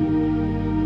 Música